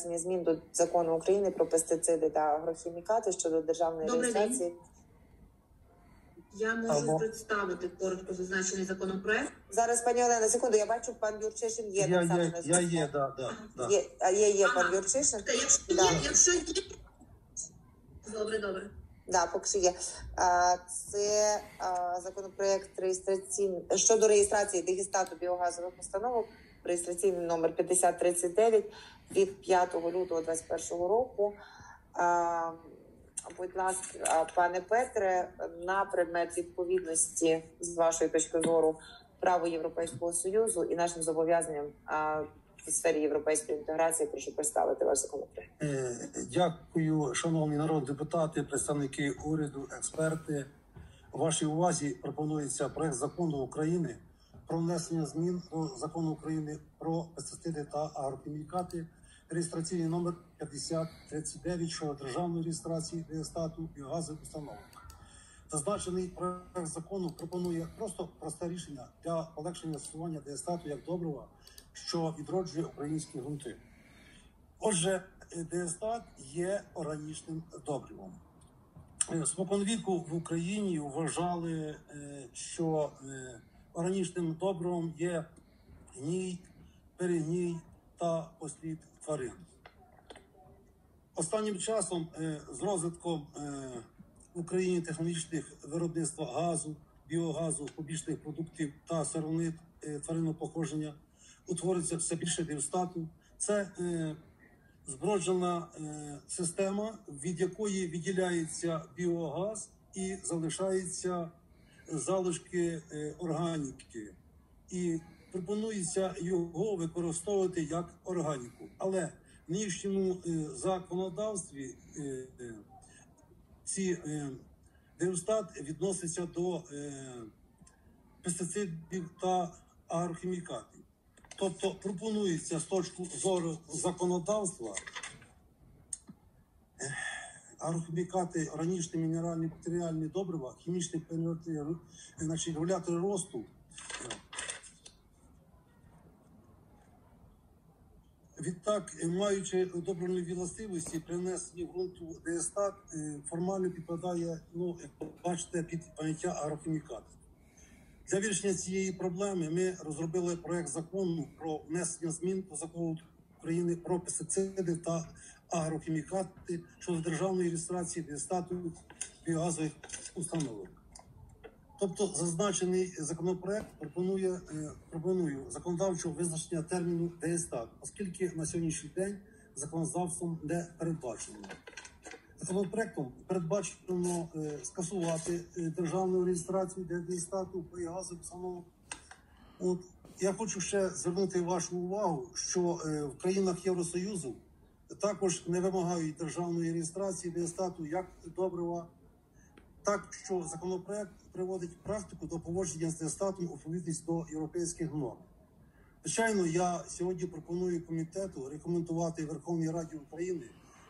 внесення змін до закону України про пестициди та агрохімікати щодо державної Добрий день. Я можу Алло. представити коротко зазначений законопроект. Зараз, пані Олена, секунду, я бачу, пан Юрчишин є Я, так само я, на я зв'язку. є, да, да, да. Є, а є, є пан Ага. Юрчишин. Та якщо Да. є, якщо є. Добре, добре. Да, поки що є. А, Це а, законопроект реєстраційний щодо реєстрації дегістату біогазових установок, реєстраційний номер 5039 від 5 лютого 2021 року. Будь ласка, пане Петре, на предмет відповідності з вашої точки зору праву Європейського союзу і нашим зобов'язанням в сфері європейської інтеграції, прошу представити ваш законопроект. Е, Дякую, шановні народні депутати, представники уряду, експерти. Вашій увазі пропонується проект закону України про внесення змін до закону України про пестициди та агрохімікати, реєстраційний номер 5039 щодо державної реєстрації стату біогазових установок. Зазначений проект закону пропонує просто просте рішення для полегшення застосування ДСТату як добрива, що відроджує українські ґрунти. Отже, ДСТат є органічним добривом. Е, Споконвіку в Україні вважали, е, що е, органічним добривом є гній, перегній та послід тварин. Останнім часом е, з розвитком е, в Україні технологічних виробництва газу, біогазу, побічних продуктів та сировини е, тваринного походження утворюється все більше дивстату. Це зброджена система, від якої відділяється біогаз і залишаються залишки е, органіки. І пропонується його використовувати як органіку. Але в нинішньому е, законодавстві е, ці деустат відноситься до пестицидів та агрохімікатів. Тобто пропонується з точки зору законодавства агрохімікати, органічні мінеральні матеріальні добрива, хімічні значить, регулятори росту. Відтак, маючи добровільні властивості, при внесенні в ґрунту ДСТАТ е, формально підпадає, ну, як бачите, під поняття агрохімікат. Для вирішення цієї проблеми ми розробили проект закону про внесення змін до закону України про пестициди та агрохімікати щодо державної реєстрації ДСТАТу біогазових установок. Тобто зазначений законопроект пропонує е, пропоную законодавчого визначення терміну ДСТАТ, оскільки на сьогоднішній день законодавством не передбачено. Законопроектом передбачено е, скасувати е, державну реєстрацію для ДСТАТу газових установок. От я хочу ще звернути вашу увагу, що в країнах Євросоюзу також не вимагають державної реєстрації ДСТАТу як добрива, так що законопроект приводить практику до поводження з ДСТАТом у відповідність до європейських норм. Звичайно, я сьогодні пропоную комітету рекомендувати Верховній Раді України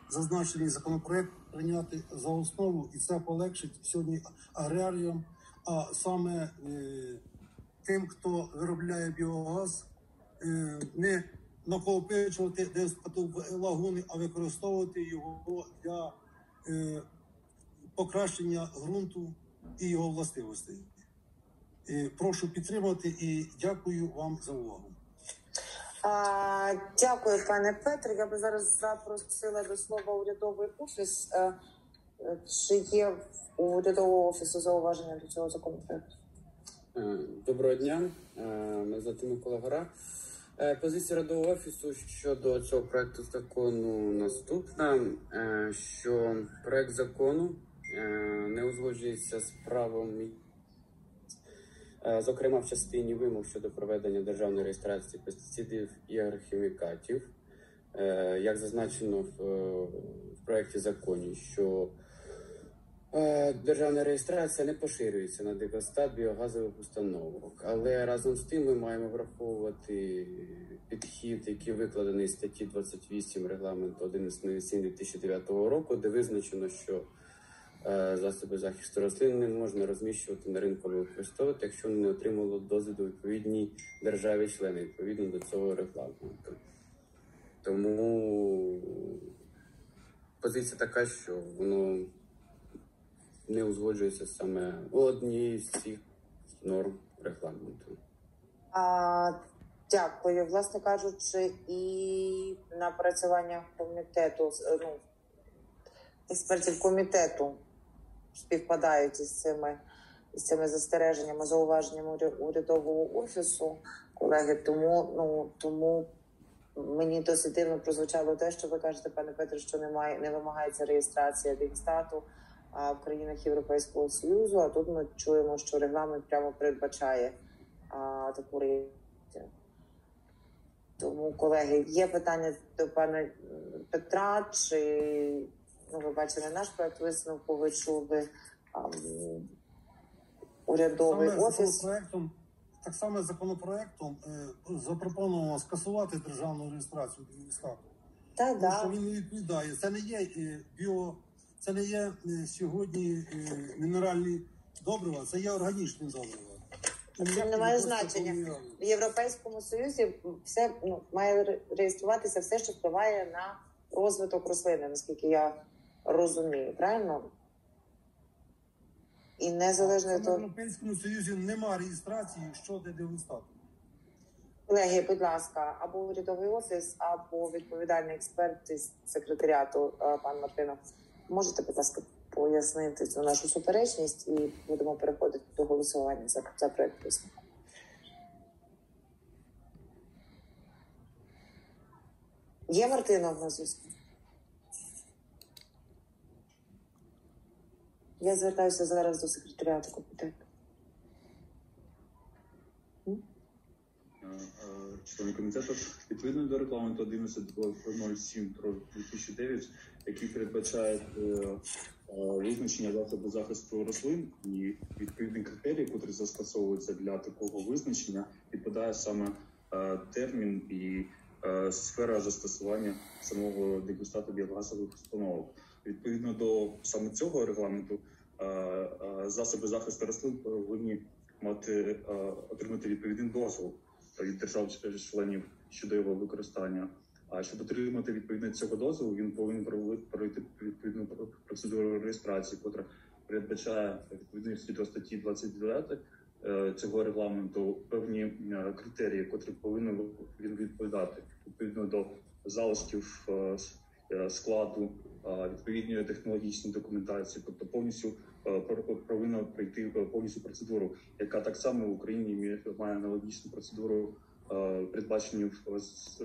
зазначений законопроект прийняти за основу, і це полегшить сьогодні аграріям, а саме е, тим, хто виробляє біогаз, е, не накопичувати десь в лагуни, а використовувати його для е, покращення ґрунту і його властивостей. Е, прошу підтримати і дякую вам за увагу. А, дякую, пане Петро. Я би зараз запросила до слова урядовий офіс. Е, Чи є у урядового офісу зауваження до цього законопроекту? Е, Доброго дня, Е, мене звати Микола Гора. Е, Позиція радового офісу щодо цього проекту закону наступна: е, що проект закону е, не узгоджується з правом, зокрема в частині вимог щодо проведення державної реєстрації пестицидів і агрохімікатів. Як зазначено в, проекті законі, що Державна реєстрація не поширюється на дегостат біогазових установок, але разом з тим ми маємо враховувати підхід, який викладений в статті 28 регламенту 1107 2009 року, де визначено, що е, засоби захисту рослин не можна розміщувати на ринку або використовувати, якщо не отримало дозвіл у відповідній державі члени відповідно до цього регламенту. Тому позиція така, що воно не узгоджується саме однією з цих норм регламенту. А, дякую. Власне кажучи, і напрацювання комітету ну, експертів комітету співпадають із цими, із цими застереженнями, зауваженнями уря- урядового офісу, колеги. Тому, ну, тому мені досить дивно прозвучало те, що ви кажете, пане Петре, що немає, не вимагається реєстрація Дигстату а, в країнах Європейського Союзу. А тут ми чуємо, що регламент прямо передбачає а, таку реєстрацію. Тому, колеги, є питання до пана Петра, чи ну, ви бачили наш проект висновку, ви чули а, урядовий Саме офіс. законопроектом, так само законопроектом е, запропоновано скасувати державну реєстрацію Дигістату. Та Тому да. що він не відповідає. Це не є е, біо, це не є е, сьогодні е, мінеральні добрива, це є органічні добрива. Це не має значення. В Європейському Союзі все ну, має реєструватися все, що впливає на розвиток рослини, наскільки я розумію, правильно? І незалежно від в Європейському Союзі немає реєстрації щодо Дигістату. колеги, будь ласка, або урядовий офіс, або відповідальний експерт із секретаріату, е, пан Мартинов. Можете, будь ласка, пояснити цю нашу суперечність і будемо переходити до голосування за, за проект висновку. Є в нас зв'язку? Я звертаюся зараз до секретаріату комітету. Е, е, члени комітету відповідно до регламенту 11.07 про 2009, який передбачає е, е, визначення засобу захисту рослин і відповідні критерії, які застосовуються для такого визначення, відповідає саме е, термін і сфера застосування самого дегустату біогазових установок. Відповідно до саме цього регламенту, засоби захисту рослин повинні мати отримати відповідний дозвіл від держав-членів щодо його використання. А щоб отримати відповідно цього дозволу, він повинен пройти відповідну процедуру реєстрації, яка передбачає відповідності до статті 29 е, цього регламенту певні е, критерії, котрі повинен він відповідати відповідно до залишків е, складу, відповідної технологічної документації, тобто повністю е, повинна пройти е, повністю процедуру, яка так само в Україні має- аналогічну процедуру, е, передбачені в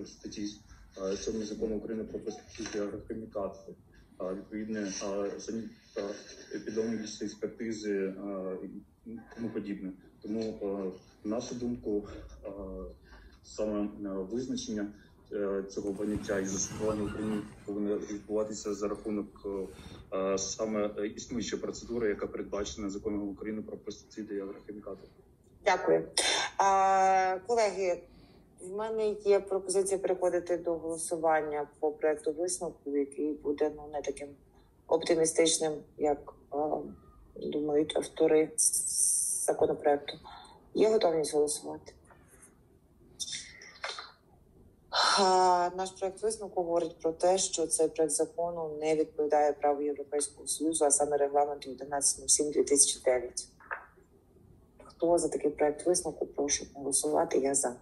статті е, 7 закону України про перспективі агрохімікатів. Е, Відповідне е, самі е, епідеміологічні експертизи е, і тому подібне. Тому, е, нашу думку, е, саме е, визначення е, цього поняття і застосування в Україні повинно відбуватися за рахунок е, е, саме е, існуючої процедури, яка передбачена законом України про пестициди і агрохімікати. Дякую. А, колеги, в мене є пропозиція переходити до голосування по проекту висновку, який буде ну не таким оптимістичним, як а, думають автори законопроекту. Є готовність голосувати? А, Наш проект висновку говорить про те, що цей проект закону не відповідає праву Європейського Союзу, а саме регламенту 11.07.2009. Хто за такий проект висновку? Прошу голосувати. Я за.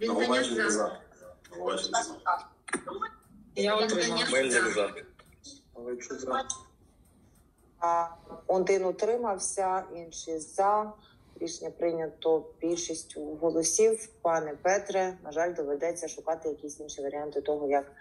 Вінзаняк за. Я Вінзаняк Мельник за. за. Але якщо за. Один утримався, інші за. Рішення прийнято більшістю голосів. Пане Петре, на жаль, доведеться шукати якісь інші варіанти того, як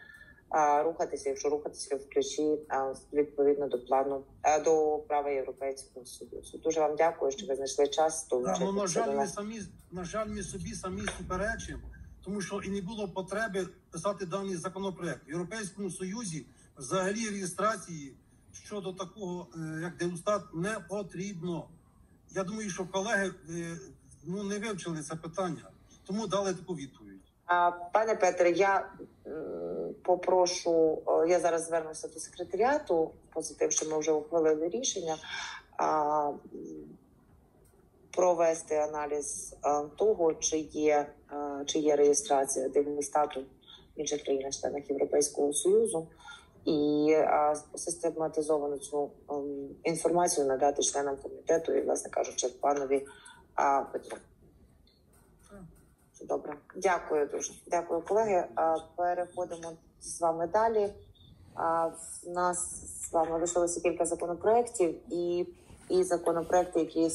а, рухатися, якщо рухатися в ключі а, відповідно до плану а, до права Європейського Союзу. Дуже вам дякую, що ви знайшли час. Да, ну, на жаль, ми самі на жаль, ми собі самі суперечимо, тому що і не було потреби писати даний законопроект в Європейському Союзі. Взагалі реєстрації щодо такого, е, як дегустат, не потрібно. Я думаю, що колеги е, ну не вивчили це питання, тому дали таку відповідь. Пане Петре, я попрошу, я зараз звернуся до секретаріату, поза тим, що ми вже ухвалили рішення, провести аналіз того, чи є, чи є реєстрація дивного стату в інших країнах-членах Європейського Союзу і систематизовану цю ем, інформацію надати членам комітету і, власне кажучи, панові Петру. Добре, дякую дуже. Дякую, колеги. Переходимо з вами далі. В нас з вами лишилося кілька законопроєктів і, і законопроекти, які